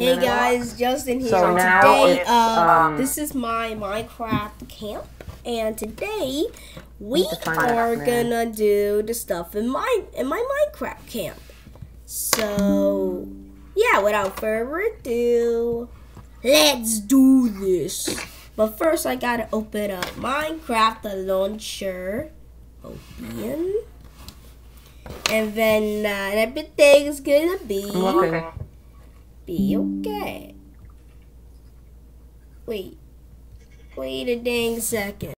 Hey guys, Justin here. So now today, uh, um, this is my Minecraft camp, and today we are gonna do the stuff in my in my Minecraft camp. So, yeah, without further ado, let's do this. But first, I gotta open up Minecraft the launcher. Open. And then uh, everything's gonna be. Be okay. Wait. Wait a dang second.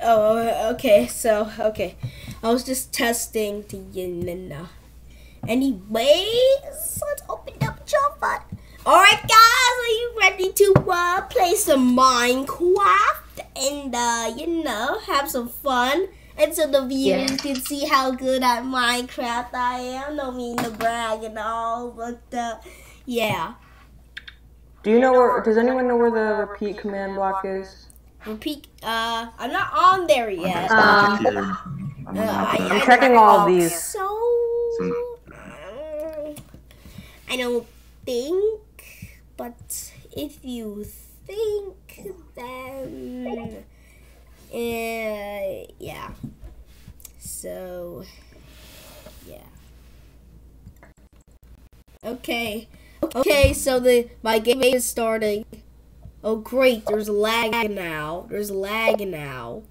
Oh, okay, so, okay. I was just testing to you know. Anyways, let's open up Java. Alright, guys, are you ready to uh, play some Minecraft and, uh, you know, have some fun? And so the viewers Yeah. can see how good at Minecraft I am. No mean to brag and all, but, uh, yeah. Do you know where? Does anyone know where the repeat command block is? Repeat. Uh, I'm not on there yet. Um, Uh, I, I'm I checking don't all of these. So, I don't think, but if you think, then, uh, yeah. So, yeah. Okay. Okay, so the my game is starting. Oh great, there's lag now. There's lag now.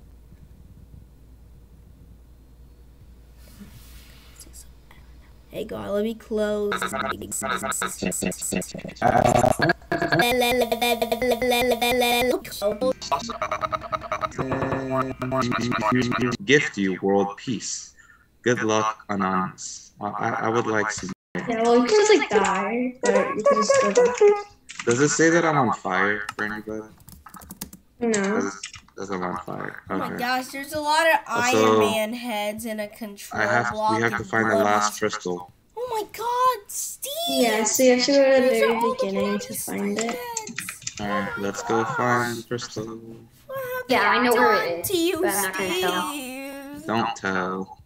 Hey God, let me close. gift you world peace. Good luck, Anonymous. I, I would like some. Yeah, well, you can just like die, but you can just go back. Does it say that I'm on fire for anybody? No. Does it I'm on fire? Oh my gosh, there's a lot of Also, Iron Man heads in a control I have block. we have to find the last crystal. Oh my God, Steve! Yeah, so you have to go to the Those very all the beginning to bloody find it. heads. Alright, oh let's go find the crystal. Yeah, I know where it is. to you, but I'm not gonna tell. Don't tell.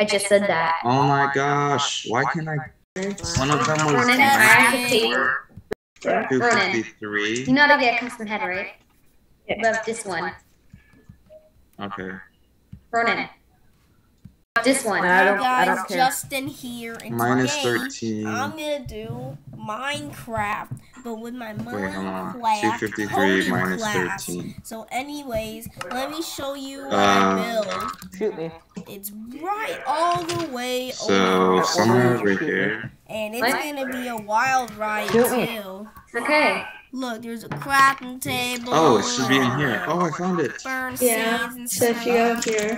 I just said that. Oh my gosh, why can't I? One of them was Ronan, I have to 253. you know how to get a custom head, right? Love this one. Okay. Ronan. This one. I don't- Hey I guys, don't care. Justin here, and Minus today 13. I'm gonna do Minecraft, but with my Wait, hold on. Minecraft 253 coding minus class. 13. So, anyways, let me show you what Um, I built. Shoot me. It's right all the way So over, somewhere over here. and it's What? gonna be a wild ride Shoot me. too. Okay. Look, there's a crafting table. Oh, it should be in here. Oh, I found it. Burn Yeah, so if you go here,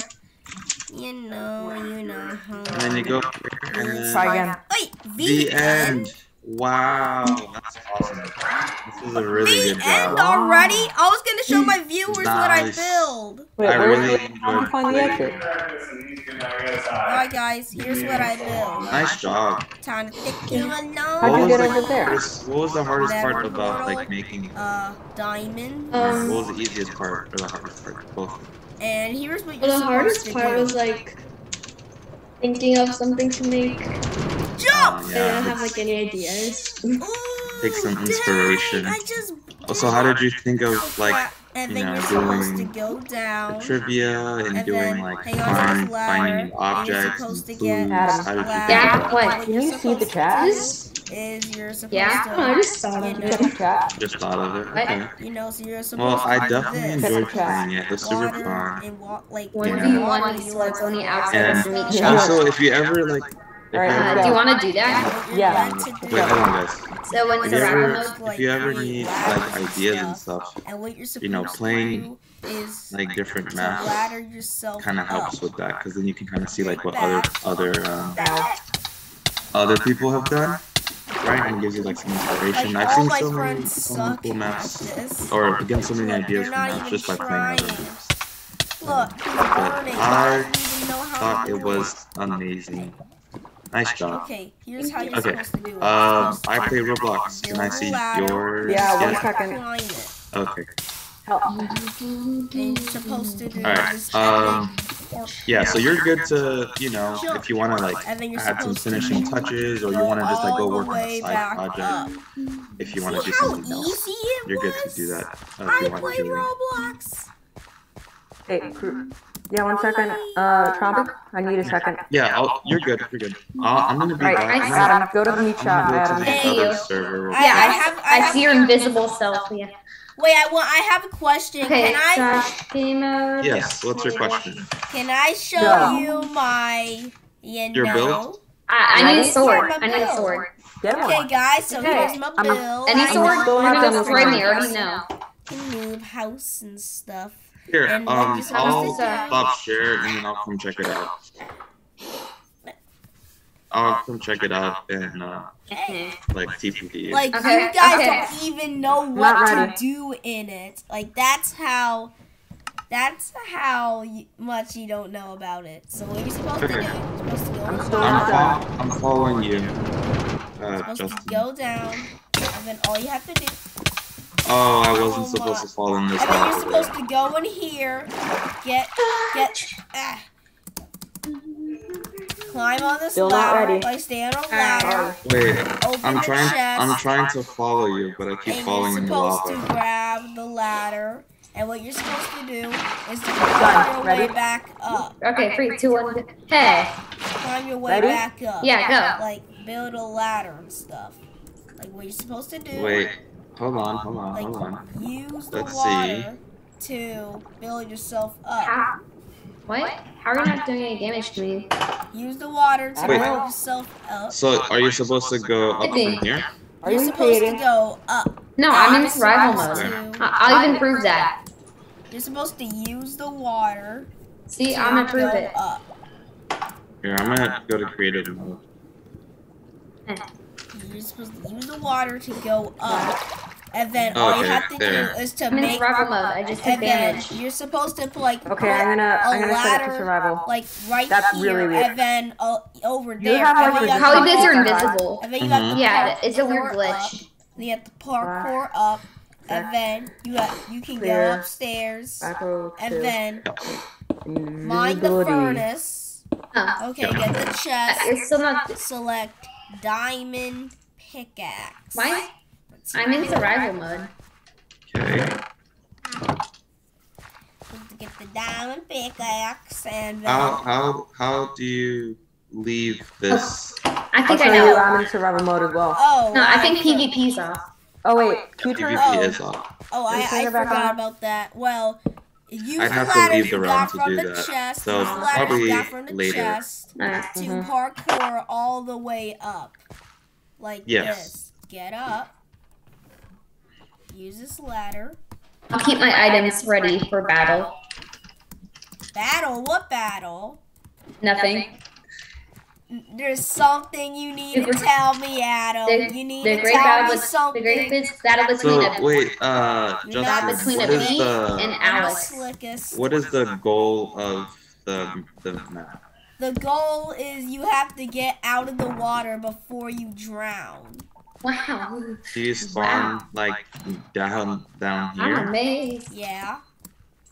You know, you know. And then you go up here and then Try again. Wait, the end. Wow, that's awesome. This is a really The good end job. already? I was gonna show my viewers what I Nice. build. Wait, I where's really the, how you enjoyed find the exit? Alright guys, here's what I built. Nice job. Time to take you along. How'd you get was over the there? hardest- What was the hardest part about like making? Uh, diamond. um, What was the easiest part or the hardest part? Both. And here's what you're well, the hardest part do. was like thinking of something to make. Jump! I Yeah. don't have like any ideas. Ooh, Take some dang, inspiration. I just Also, how did you think of like and you then know, you're supposed to go down. trivia and, And doing then like hang on find, finding new and you're supposed to get foods? Adam. How did you ladder. think Yeah, of that? what? What Can you're you see the supposed to chat? This, Is you're supposed Yeah? to. I just thought of you it. Check the chat. Just thought of it. Okay. You know, so you're supposed Well, to I do definitely this. enjoyed the chat. playing it. It was super Water fun. and wa- like One Yeah. v one, so it's only outside And of reach. Yeah. also, if you ever like, if Alright, you Uh, do you want to do that? Yeah. wait, hold on, guys. So when If you survival ever, mode, if you ever need like ideas and stuff, And what you're supposed you know, playing, is like different to maps, ladder yourself kind of helps with that because then you can kind of see like what other other um, other people have done, right? And gives you like some inspiration. like, I've seen so many, so many cool maps, or again, so many ideas from not maps just by playing other maps. Look, But burning. I don't even know how Thought it was amazing. Nice job. Okay, here's how you're Okay, supposed to do it. Um, I play Roblox. Can I see ladder, yours? Yeah, one yet? second. climb it. Okay. Help. And you're supposed to do Alright. Um, Yeah, so you're good to, you know, Jump. if you want to like And then you're add some supposed to finishing touches, or you want to just like go work on a side project, up. if you want to do something else, you're good to do that. uh, I play to do it. Roblox. Hey, cr- yeah, one second. Uh, Tropic, I need a second. Yeah, I'll, you're good. You're good. I'll, I'm gonna be Alright, back. I'm gonna, Adam, go to the meet I'm shop, gonna go Adam. to the Thank other you. server. real I. I have. I, I have, see your invisible self. Yeah. Wait, I, well, I have a question. Okay. Can I? Slash game mode. Yes. What's your question? Can I show Yeah. you my? You Your know? build? I, I need a Ready? sword. My I need a sword. Get Okay, one. guys. So Okay. here's my I'm a- build. Any sword? know still You're gonna them destroy as me. I already know. can move house and stuff. Here, And um, you're I'll to do- stop share and then I'll come check it out. I'll come check it out and uh, Hey. like TPD. Like Okay, you guys okay. don't even know what to do in it. Like that's how. That's how y- much you don't know about it. So what are you're supposed to do? Okay. You're supposed to go I'm in I'm, not bottom. done. I'm following you, uh, supposed to go down, and then all you have to do, Oh, I wasn't supposed to fall in this and then you're supposed to go in here, get, get, ah. climb on this Still ladder, ready. like stay on a ladder, Wait, open I'm trying. chest, I'm trying to follow you, but I keep and falling you're in the supposed to grab the ladder, and what you're supposed to do is to climb your way back up, Okay, three, two, one. Hey. climb your way Ready? back up, Yeah, go. like build a ladder and stuff, like what you're supposed to do. Wait, hold on, hold on, like hold on. use the Let's water to build yourself up. How? What? How are you not doing any damage to me? Use the water to Wait. build yourself up. So, are you supposed to go up from here? Are You're supposed creating? to go up. No, I'm in You're survival mode. to- I- I'll even prove that. You're supposed to use the water See, to I'm gonna go prove it. up. Here, I'm gonna go to creative mode. Eh. You're supposed to use the water to go up, and then Oh, all you have to there. do is to I'm make. survival mode. I just took And then damage. you're supposed to like Okay, put I'm gonna a I'm gonna set it ladder to survival. like right That's here, really weird. and then uh, over You there. have, and like, then you have the- to Probably because you're invisible. And then you have to Yeah, it's a weird glitch. Up, then you have to parkour up, and then you have, you can Clear. go upstairs, and then mine the furnace. Huh. Okay, get the chest. It's still not. Select diamond pickaxe. Why? I'm in what it is. survival mode. Okay. To get the diamond pickaxe and then How how how do you leave this? I I'll think I know. I'm in survival mode as well. oh No, I think for- PvP's off. Oh wait, can you turn? PvP Oh. is off. Oh, I, Turn I forgot on. about that. Well, use I'd the have to leave you the got round to from do the that. chest. So use the ladder you probably got from the later. chest Alright. to Mhm. parkour all the way up, like Yes. this. Get up. Use this ladder. I'll keep my items ready for battle. Battle? What battle? Nothing. N- There's something you need to tell me, Adam. The, you need the to great tell me was the something. battle between So a wait, uh, You're not between what a is bee the and I'm Alex. what is the goal of the the map? The goal is you have to get out of the water before you drown. Wow. Do you spawn like down down here? I'm here? amazed. Yeah.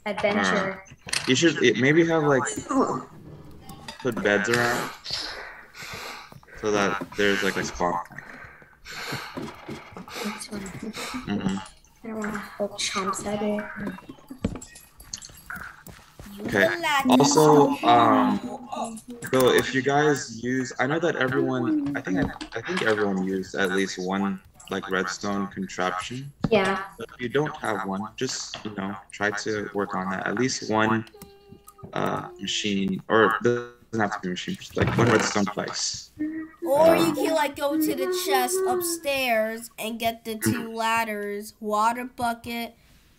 Adventure. You should it- maybe have like put beds around so that there's like a spawn. hmm I don't want to hold chomps at it. Okay. Also, um, So if you guys use, I know that everyone, I think I, I think everyone used at least one like redstone contraption. Yeah. If you don't have one, just you know try to work on that. At least one uh, machine, or it doesn't have to be a machine, just like one redstone device. Or you can like go to the chest upstairs and get the two ladders, water bucket,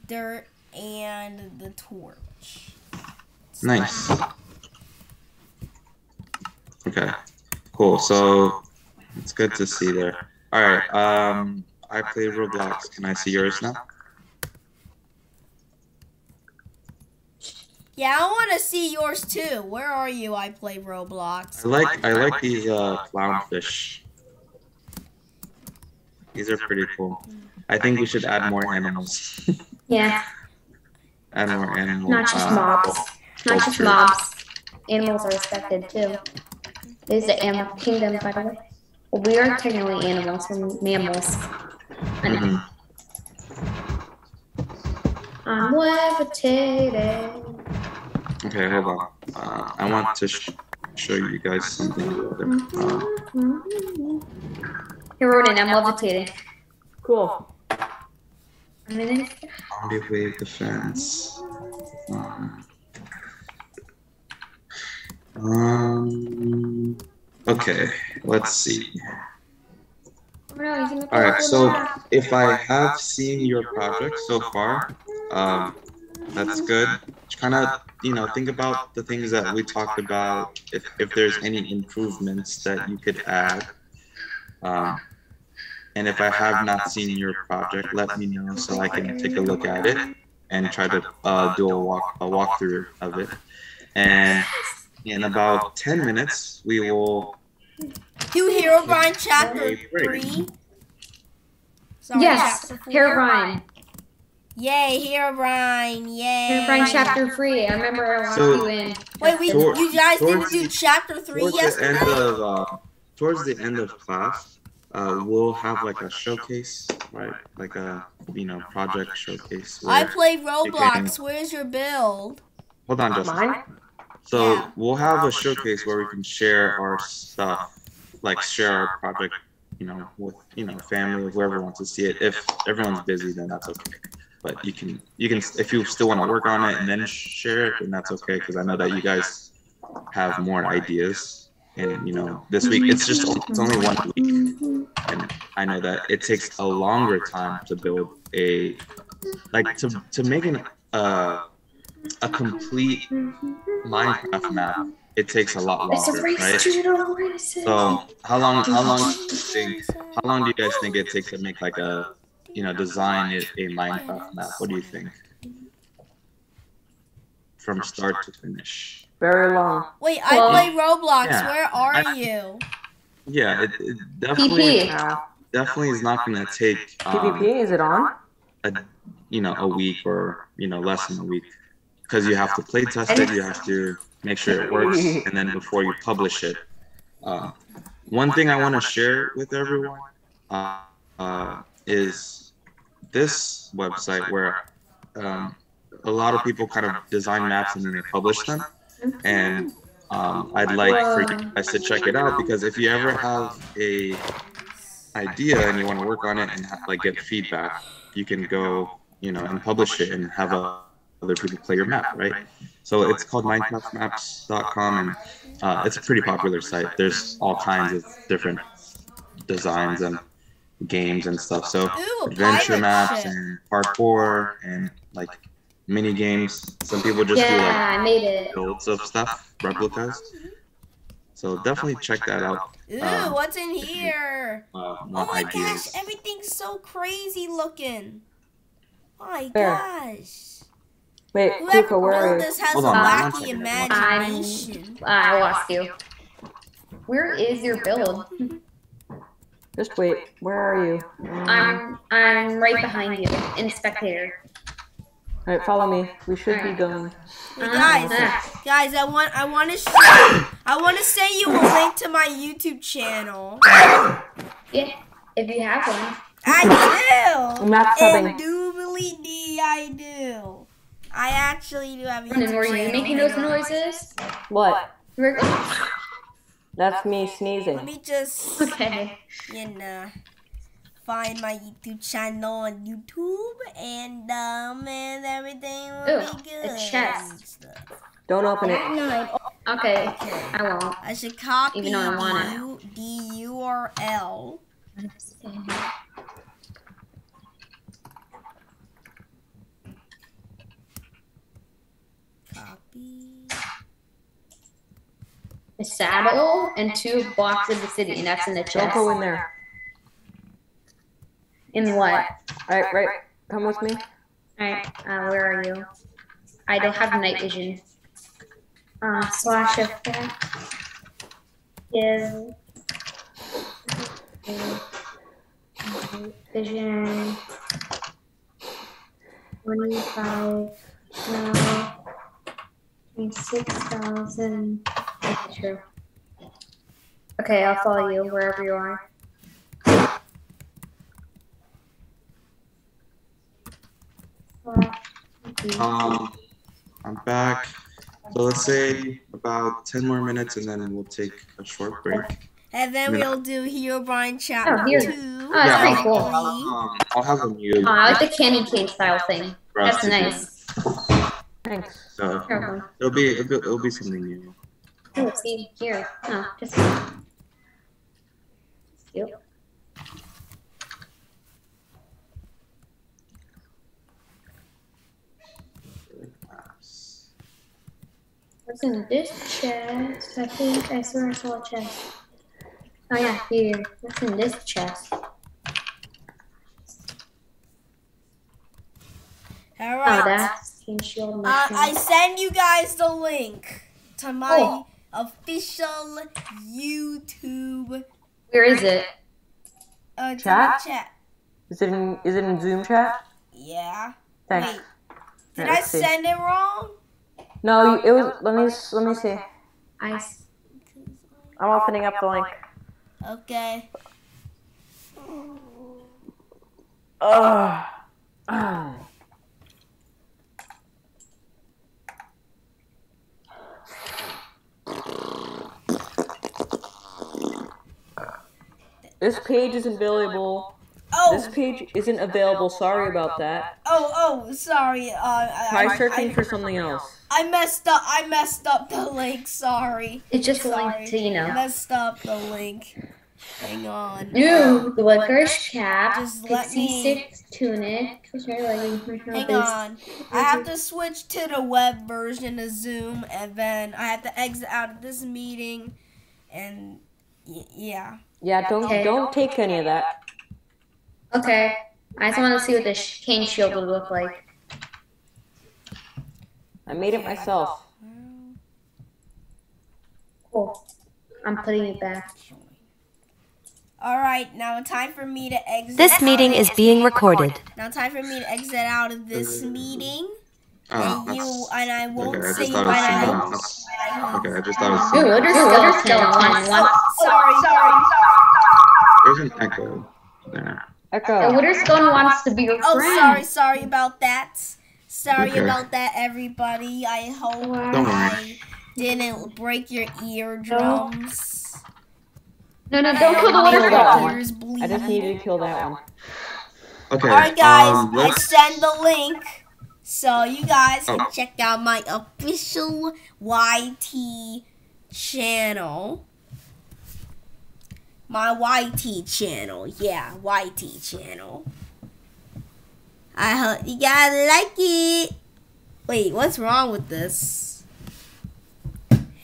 dirt, and the torch. Nice. Okay, cool. So it's good to see there. All right. Um, I play Roblox. Can I see yours now? Yeah, I want to see yours too. Where are you? I play Roblox. I like I like these uh, clownfish. These are pretty cool. I think we should add more animals. Yeah. add more animals. Not just uh, mobs. Not just mobs. animals are respected too. There's the animal kingdom, by the way. We are technically animals, we're mammals. I know. Mhm. I'm levitating. Okay, hold on. Uh, I want to sh- show you guys something. Uh, Here, Ronan, I'm levitating. Cool. I'm in it. zombie wave defense. Um, um, okay, let's see. All right, so if I have seen your project so far, um, that's good. Kind of, you know, think about the things that we talked about. If if there's any improvements that you could add. Um, and if I have not seen your project, let me know so I can take a look at it and try to uh, do a walk a walkthrough of it. And in about ten minutes, we will. Do Herobrine chapter three? Sorry, Yes, chapter four. Herobrine. Yay, Herobrine! Yay! Herobrine chapter three. I remember I watched So- you in. Wait, we, Tor- you guys didn't do chapter three towards the end of uh, towards the end of class, uh, we'll have like a showcase, right? Like a you know project showcase. I play Roblox. Where's your build? hold on, Justin. Mine? So Yeah. we'll have a showcase where we can share our stuff, like share our project, you know, with you know family or whoever wants to see it. If everyone's busy, then that's okay. But you can you can if you still want to work on it and then share it, then that's okay because I know that you guys have more ideas. And you know, this week it's just it's only one week, and I know that it takes a longer time to build a like to to make an uh a complete Minecraft map, it takes a lot It's a longer, race right? to. So how long how long do you think how long do you guys think it takes to make like a you know design it a Minecraft map? What do you think? From start to finish. Very long. Wait, I Well, play Roblox. yeah. Where are I- you? Yeah, it, it definitely PP. Definitely is not gonna take um, PvP, is it on? a you know a week or you know less than a week because you have to play test it you have to make sure it works and then before you publish it. Uh, one thing i want to share with everyone uh, uh, is this website where um, a lot of people kind of design maps and then they publish them. And um, i'd like for you guys to check it out because if you ever have a idea and you want to work on it and ha- like get feedback you can go, you know, and publish it and have uh, other people play your map, right? So it's called MinecraftMaps.com, and uh, it's a pretty popular site. There's all kinds of different designs and games and stuff. So Ooh, adventure maps ship. and parkour and like mini games. Some people just do like I made it. builds of stuff, replicas. So definitely check that out. Ooh, Um, what's in here? Uh, Oh more my gosh, everything's so crazy looking. Oh my There. gosh. Wait, Whoever Kuka, where are built this has Hold a on, one wacky second. imagination. I lost you. Where is your build? Just wait. Where are you? Um, I'm I'm right behind you in spectator. all right, follow me. We should be going. Hey, guys, Ah. guys, I want I want to show I want to send you a link to my YouTube channel. Yeah, if you have one. I do. I'm not subbing. Indubitably D, I do. I actually do have a And YouTube were you making those noises? What? You were- That's me sneezing. Let me just, Okay. you know, find my YouTube channel on YouTube and um and everything will Ooh, be good. a chest. Don't open it. Okay, okay. I won't. I should copy Even though I want it. U- the URL. Copy. A saddle and two blocks of the city, and that's in the chest. Don't go in there. In what? All right, right. Come with me. Alright, uh, where are you? I don't have night vision. Uh, slash effect. Give. Vision. 25. No. Six thousand. That's true. Okay, I'll follow you wherever you are. Um, I'm back. So let's say about 10 more minutes and then we'll take a short break. And then Yeah. we'll do Herobrine chapter Oh, here. two. Oh, that's Yeah, pretty I'll, cool. I'll, um, I'll have a mute. Oh, I like the candy cane style thing. That's nice. Thanks. Uh-huh. So Careful. it'll be, it'll be, it'll be something new. Oh, see here. Oh, just. Yep. What's in this chest? I think I swear I saw a chest. Oh yeah, here. What's in this chest? All Oh, right. That's King Shield Uh. I send you guys the link to my Oh. official YouTube Where is it? uh, Chat? chat. Is it in is it in Zoom chat? Yeah. Thanks. Wait. Did Yeah, I let's see. send it wrong? No, it was. Let me let me see. I. I'm opening up the link. Okay. Ugh. Ugh. This page isn't available. Oh. This page isn't available. Sorry about that. Oh. Oh. Sorry. Uh. I, Try I, searching I, for something else. I messed up. I messed up the link. Sorry. It's just a Sorry. link to you know. I messed up the link. Hang on. New licorice cap, Just let pixie me- six tunic, sorry, leggings, Hang on. I have to switch to the web version of Zoom, and then I have to exit out of this meeting, and y- yeah. Yeah, don't Okay. don't take any of that. Okay, I just want to see what the cane shield would look like. I made it myself. Cool. I'm putting it back. All right, now time for me to exit. This meeting of- is being recorded. Now time for me to exit out of this meeting, Oh, and you that's, and I won't okay, I say just thought what it was I. someone else. Okay, I just thought it was Ooh, someone what else. are skeleton one? one- Sorry, sorry. There's an echo there. The Echo. Witter Stone wants to be your Oh, friend. sorry, sorry about that. Sorry Okay. about that, everybody. I hope Don't worry. I didn't break your eardrums. No, no, don't kill the and Witter make that Stone. your ears bleed. I just needed to kill that one. Okay. Alright, guys, um, I send the link so you guys can Oh. check out my official YT channel. My YT channel, yeah, YT channel. I hope you guys like it. Wait, what's wrong with this?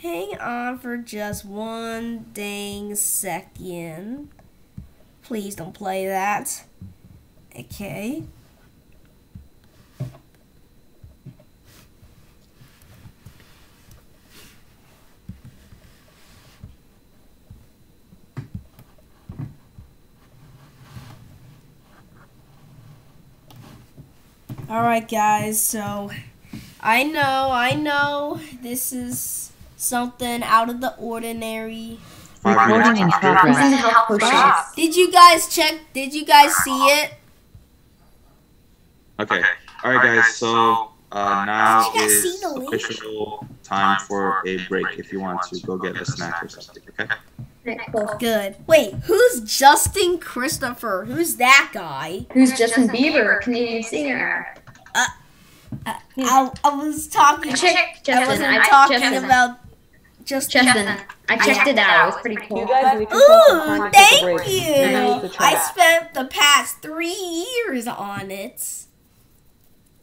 Hang on for just one dang second. Please don't play that. Okay. All right, guys. So I know, I know this is something out of the ordinary. Recording in progress. This is health potions. Did you guys check? Did you guys see it? Okay. All right, guys. So uh, now Did you guys see is official time for a break. If you want to go get a snack or something. Okay. Right. Good. Wait, who's Justin Christopher? Who's that guy? Who's Justin Bieber, Canadian singer? Uh, uh, I, I was talking. Check I wasn't I talking Justin. about Justin. Justin. I checked it out. It was pretty You cool. guys need to Ooh, time to take a thank you. Underneath I spent the past three years on it.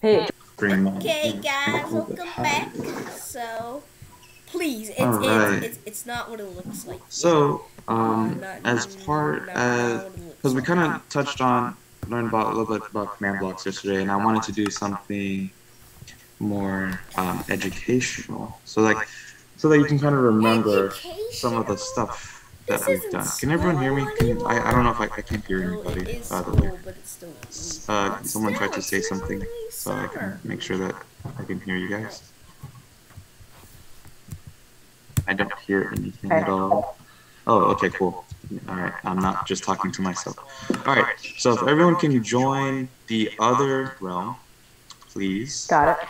Hey, Green Okay, guys, welcome back. So, please, it's it's, it's it's not what it looks like. So, um, Not- as part as what it looks because we kind of touched on learned about a little bit about command blocks yesterday, and I wanted to do something more um, educational. So like, so that you can kind of remember some of the stuff that This we've done. Can everyone hear me? Can, I, I don't know if I, I can't hear anybody. By the way, slow, but it's still uh, someone tried to say something, so I can make sure that I can hear you guys. I don't hear anything at all. Oh, okay, cool. All right, I'm not just talking to myself. All right, so if everyone can join the other realm, please. Got it.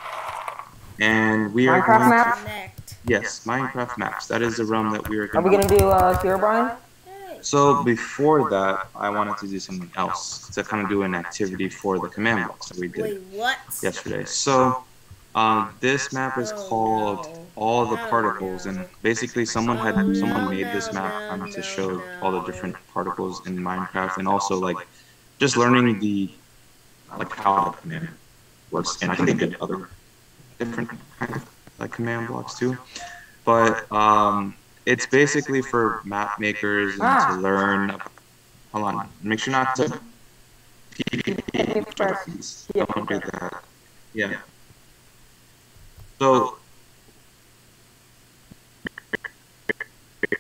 And we are Minecraft going map? to Connect. yes, Minecraft maps. That is the realm that we are Are going we gonna do uh, Herobrine? Hey. So before that, I wanted to do something else to kind of do an activity for the command blocks that we did Wait, what? yesterday. So um, this map is Oh, called no. all the particles, and basically someone had Oh, someone no, made this map no, kind of to show all the different particles in Minecraft, and also like just learning the like how the command works. And I think they did other different kind of like command blocks too, but um, it's basically for map makers and Ah. to learn. Hold on, make sure not to. first. Yeah. Don't do that. Yeah. So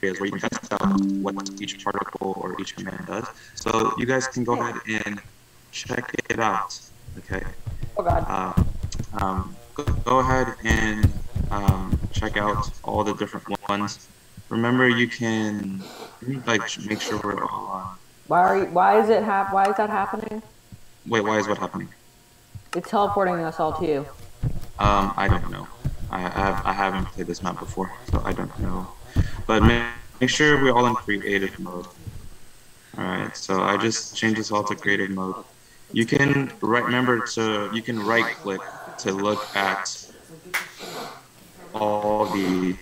areas where you can test out what each particle or each command does. So you guys can go ahead and check it out. Okay. Oh god. Uh, um, go, go ahead and um, check out all the different ones. Remember, you can like make sure we're all on. Why are you, why is it hap- why is that happening? Wait, why is what happening? It's teleporting us all to you. Um, I don't know. I, I, have, I haven't played this map before, so I don't know. But make, make sure we're all in creative mode. Alright, so I just changed this all to creative mode. You can right remember to you can right click to look at all the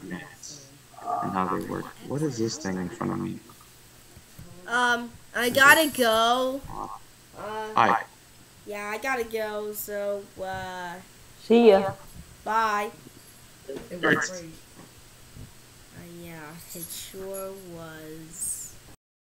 commands and how they work. What is this thing in front of me? Um, I gotta go. Uh, Hi. Yeah, I gotta go. So, uh, See ya. bye. Alright. Uh, yeah, it sure was.